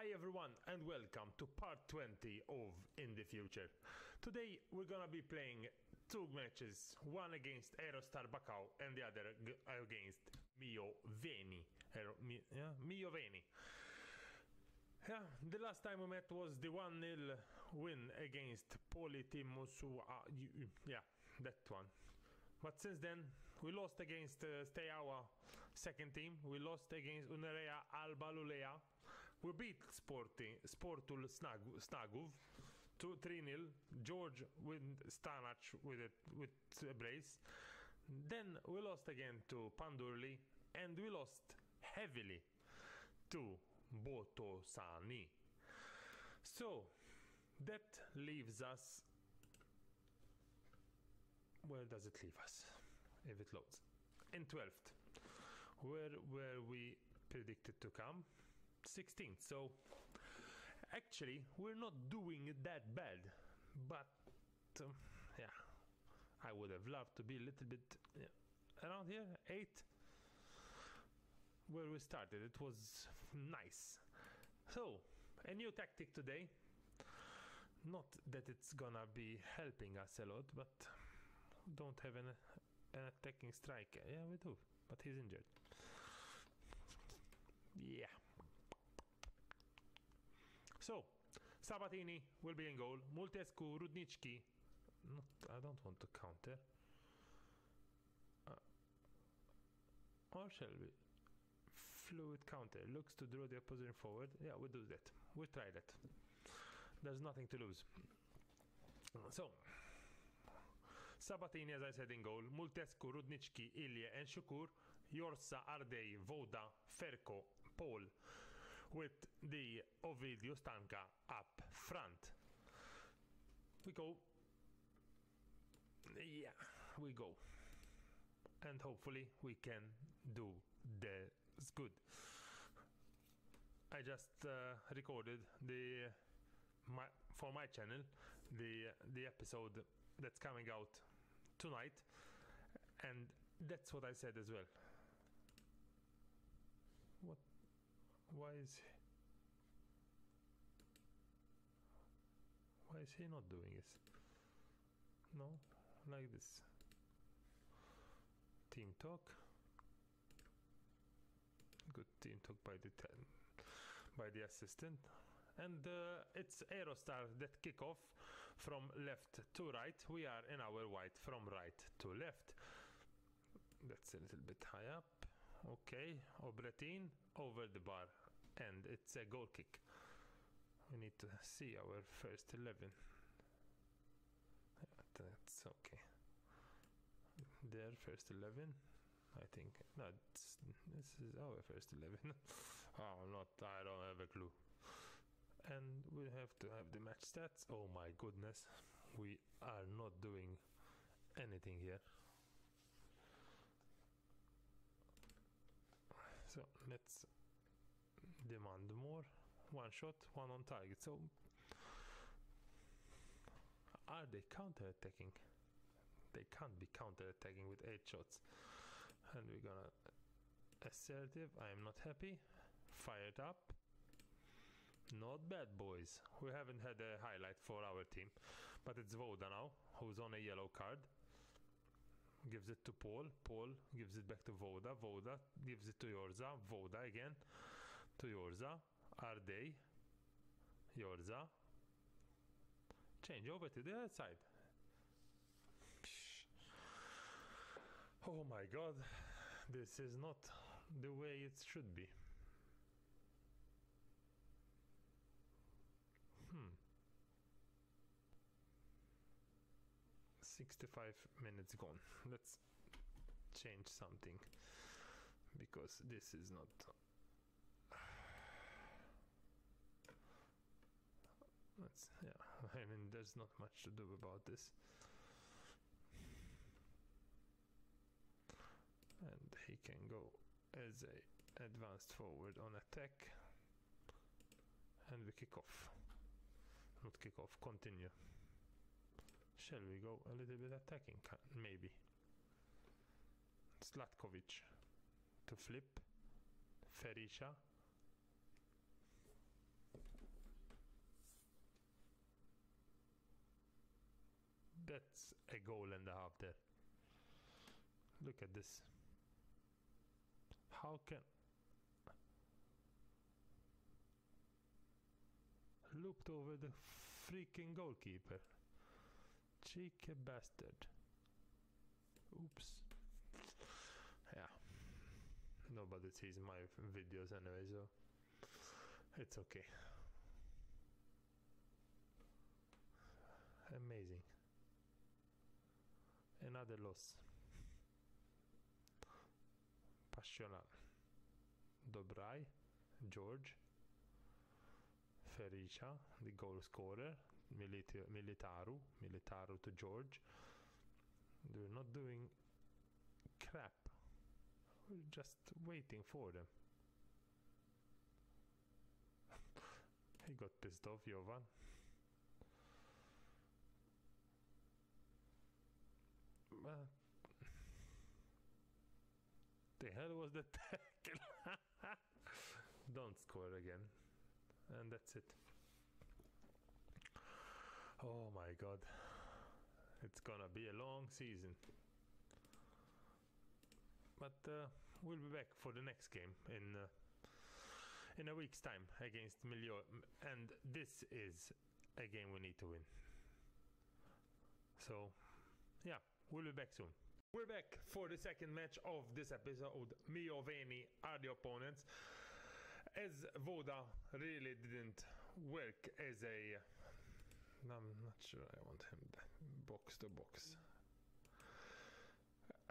Hi everyone and welcome to part 20 of In the Future. Today we're gonna be playing two matches, one against Aerostar Bacau and the other against Mio Veni. Aero- Mi- yeah? Mioveni. Yeah, the last time we met was the 1 0 win against Politimusu. Uh, yeah, that one. But since then, we lost against uh, Steaua second team. We lost against Unirea Alba Iulia. We beat Sporting, Sportul Snag, Snagov 2 3 0. George with Stanac with it with a brace. Then we lost again to Pandurii and we lost heavily to Botosani. So that leaves us where does it leave us if it loads in 12th where were we predicted to come 16th so actually we're not doing that bad but um, yeah i would have loved to be a little bit around here 8 where we started it was nice so a new tactic today not that it's gonna be helping us a lot but don't have an, an attacking striker. Yeah, we do, but he's injured. Yeah. So, Sabatini will be in goal. Multescu, Rudnicki. Not, I don't want to counter. Uh, or shall we? Fluid counter. Looks to draw the opposition forward. Yeah, we'll do that. We'll try that. There's nothing to lose. So, Sabatini, as I said, in goal. Multescu, Rudnicki, Ilya, and Shukur. Yorsa, Ardei, Voda, Ferko, Paul. With the Ovidio Stanka up front. We go. Yeah, we go. And hopefully we can do this good. I just uh, recorded the my, for my channel the the episode that's coming out tonight and that's what i said as well what why is he why is he not doing this no like this team talk good team talk by the ten, by the assistant and uh, it's Aerostar that kick off from left to right. We are in our white from right to left. That's a little bit high up. Okay, Obretin over the bar, and it's a goal kick. We need to see our first 11. That's okay. Their first 11. I think no, this is our first 11. oh, not. I don't have a clue and we have to have the match stats. Oh my goodness, we are not doing anything here. So let's demand more. One shot, one on target. So are they counter attacking? They can't be counter attacking with eight shots. And we're gonna assertive. I am not happy. Fired up. Not bad, boys. We haven't had a highlight for our team, but it's Voda now, who's on a yellow card. Gives it to Paul. Paul gives it back to Voda. Voda gives it to Yorza. Voda again to Yorza. Ardei. Yorza. Change over to the other side. Oh my god. This is not the way it should be. Hmm. 65 minutes gone. Let's change something because this is not. Let's, yeah, I mean, there's not much to do about this. And he can go as a advanced forward on attack. And we kick off not kick off, continue. Shall we go a little bit attacking? Maybe. Slatkovic to flip. Ferisha. That's a goal and a half there. Look at this. How can looped over the freaking goalkeeper? Cheeky bastard. Oops. Yeah. Nobody sees my videos anyway, so it's okay. Amazing. Another loss. Passional. Dobrai, George, Fericia, the goal scorer, Milita- Militaru, Militaru to George. They're not doing crap. We're just waiting for them. he got pissed off, Jovan. But the hell was the tackle? Don't score again. And that's it. Oh my god. It's gonna be a long season. But uh, we'll be back for the next game in uh, in a week's time against Milio, and this is a game we need to win. So, yeah, we'll be back soon. We're back for the second match of this episode. Mioveni are the opponents. As Voda really didn't work as a. I'm not sure I want him box to box.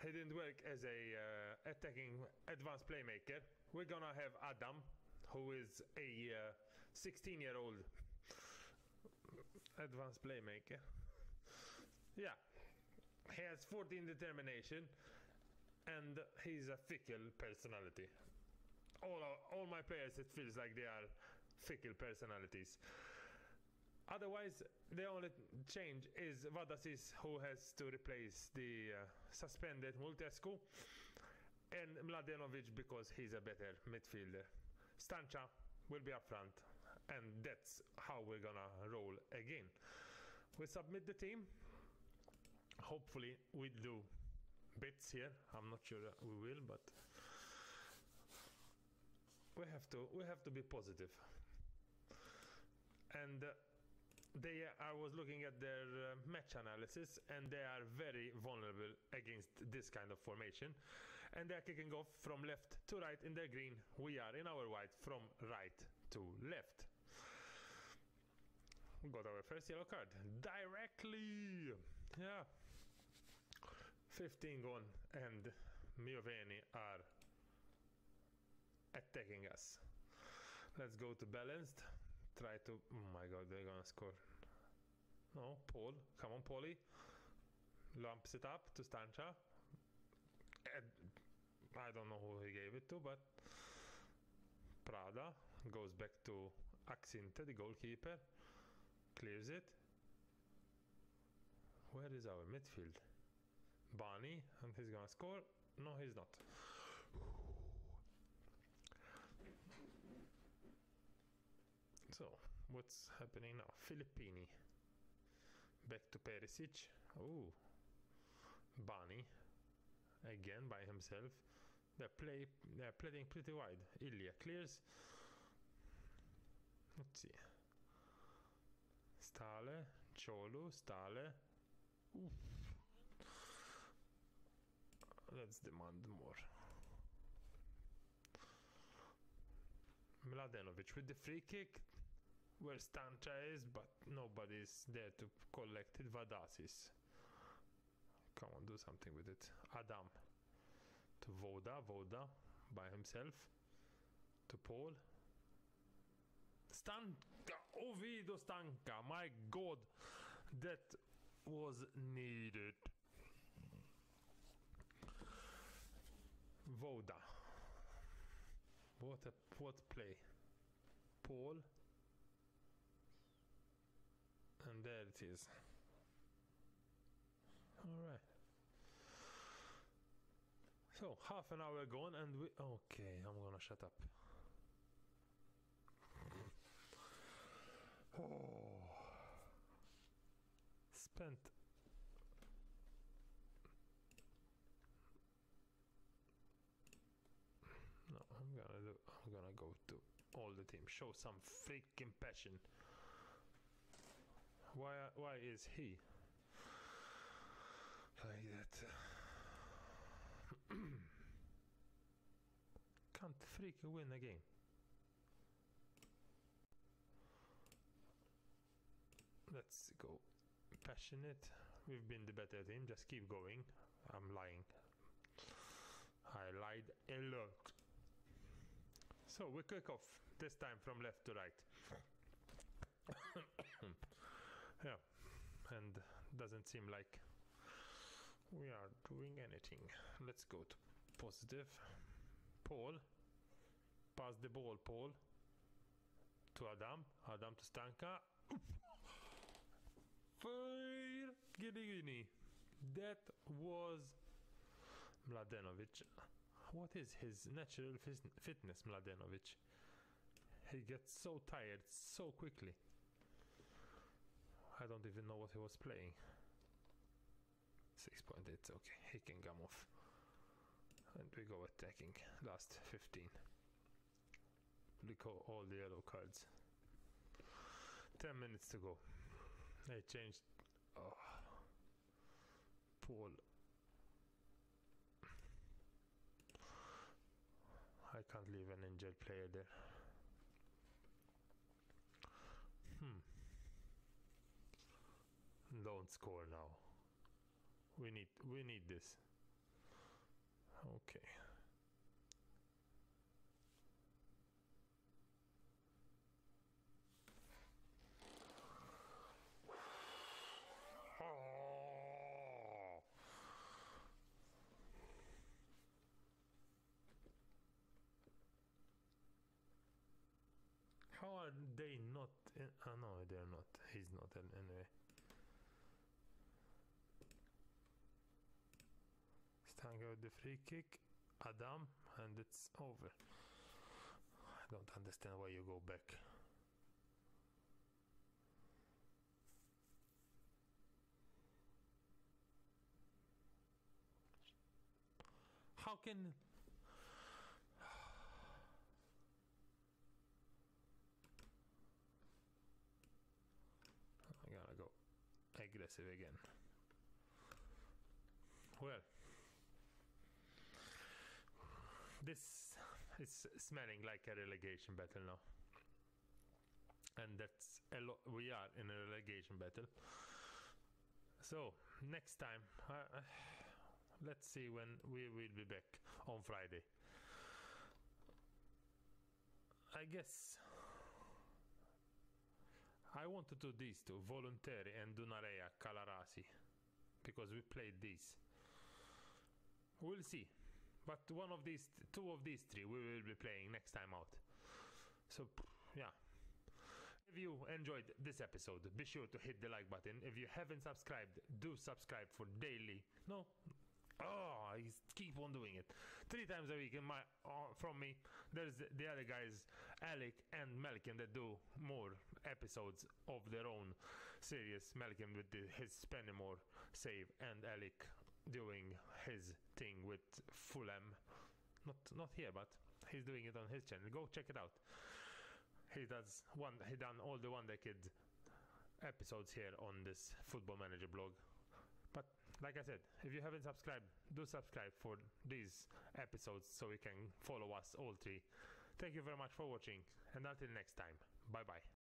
He didn't work as a uh, attacking advanced playmaker. We're gonna have Adam, who is a 16 uh, year old advanced playmaker. Yeah, he has 14 determination and he's a fickle personality. All, our, all my players, it feels like they are fickle personalities. Otherwise, the only change is Vadasis, who has to replace the uh, suspended Multescu, and Mladenovic because he's a better midfielder. Stancha will be up front, and that's how we're gonna roll again. We submit the team. Hopefully, we do bits here. I'm not sure we will, but we have to we have to be positive. And uh, they I was looking at their uh, match analysis and they are very vulnerable against this kind of formation. And they're kicking off from left to right in their green. We are in our white from right to left. We got our first yellow card. Directly! Yeah 15 gone and Mioveni are attacking us let's go to balanced try to. Oh my god, they're gonna score. No, Paul. Come on, Paulie. Lumps it up to Stancha. I don't know who he gave it to, but Prada goes back to Axinte, the goalkeeper. Clears it. Where is our midfield? Barney, and he's gonna score. No, he's not. So, what's happening now? Filippini. Back to Perisic. Oh. Bani. Again by himself. They're play they're playing pretty wide. Ilya clears. Let's see. Stale, Cholu, Stale. Oof. Let's demand more. Mladenovic with the free kick where Stancha is, but nobody's there to collect it. Vadasis. Come on, do something with it. Adam. To Voda. Voda by himself. To Paul. Stanka! Ovido Stanka! My god! That was needed. Voda. What a what play. Paul and there it is. Alright. So, half an hour gone and we... Okay, I'm gonna shut up. Oh. Spent I'm gonna go to all the team. Show some freaking passion. Why? Why is he like that? Can't freaking win a game. Let's go passionate. We've been the better team. Just keep going. I'm lying. I lied a lot. So we kick off this time from left to right. yeah, and doesn't seem like we are doing anything. Let's go to positive. Paul, pass the ball, Paul. To Adam, Adam to Stanka. Giddy giddy. That was Mladenovic. What is his natural fitness, Mladenovic? He gets so tired so quickly. I don't even know what he was playing. 6.8, okay, he can come off. And we go attacking. Last 15. Look all the yellow cards. 10 minutes to go. They changed. Oh. Paul. I can't leave an injured player there. Hmm. Don't score now. We need we need this. Okay. How are they not? Oh no, they're not. He's not anyway. Stango with the free kick, Adam, and it's over. I don't understand why you go back. How can I gotta go aggressive again. Well, this is smelling like a relegation battle now. And that's a lot. We are in a relegation battle. So, next time, uh, let's see when we will be back on Friday. I guess I want to do these two, Voluntari and Dunarea Calarasi, because we played these. We'll see. But one of these, two of these three, we will be playing next time out. So, yeah. If you enjoyed this episode, be sure to hit the like button. If you haven't subscribed, do subscribe for daily. No, oh, I keep on doing it. Three times a week in my uh, from me. There's the, the other guys, Alec and Malcolm, that do more episodes of their own series. Malcolm with the, his Spennymoor save, and Alec doing his thing with Fulham. Not not here, but he's doing it on his channel. Go check it out. He does one. He done all the Wonder Kid episodes here on this Football Manager blog. Like I said, if you haven't subscribed, do subscribe for these episodes so you can follow us all three. Thank you very much for watching, and until next time, bye bye.